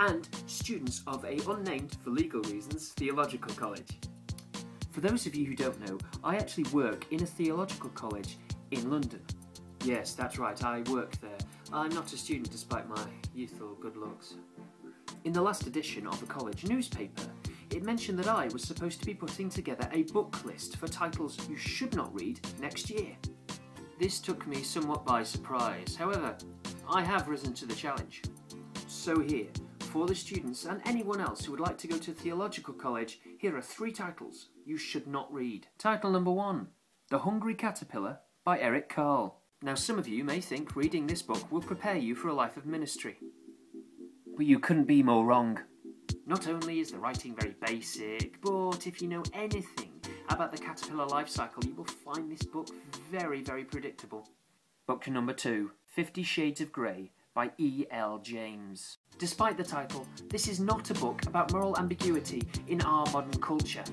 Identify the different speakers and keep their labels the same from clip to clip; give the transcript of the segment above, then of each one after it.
Speaker 1: and students of a unnamed, for legal reasons, theological college. For those of you who don't know, I actually work in a theological college in London. Yes, that's right, I work there. I'm not a student despite my youthful good looks. In the last edition of the college newspaper, it mentioned that I was supposed to be putting together a book list for titles you should not read next year. This took me somewhat by surprise, however, I have risen to the challenge. So here, for the students and anyone else who would like to go to theological college, here are three titles you should not read. Title number one The Hungry Caterpillar by Eric Carle. Now, some of you may think reading this book will prepare you for a life of ministry. But you couldn't be more wrong. Not only is the writing very basic, but if you know anything about the caterpillar life cycle, you will find this book very, very predictable. Book number two Fifty Shades of Grey by E. L. James. Despite the title, this is not a book about moral ambiguity in our modern culture.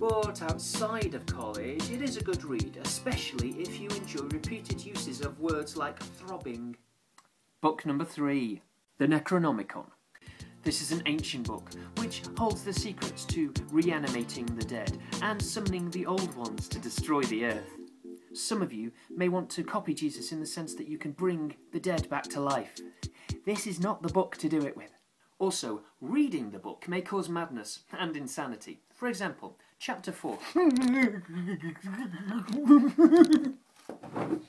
Speaker 1: But outside of college, it is a good read, especially if you enjoy repeated uses of words like throbbing. Book number three The Necronomicon. This is an ancient book which holds the secrets to reanimating the dead and summoning the old ones to destroy the earth. Some of you may want to copy Jesus in the sense that you can bring the dead back to life. This is not the book to do it with. Also, reading the book may cause madness and insanity. For example, chapter 4.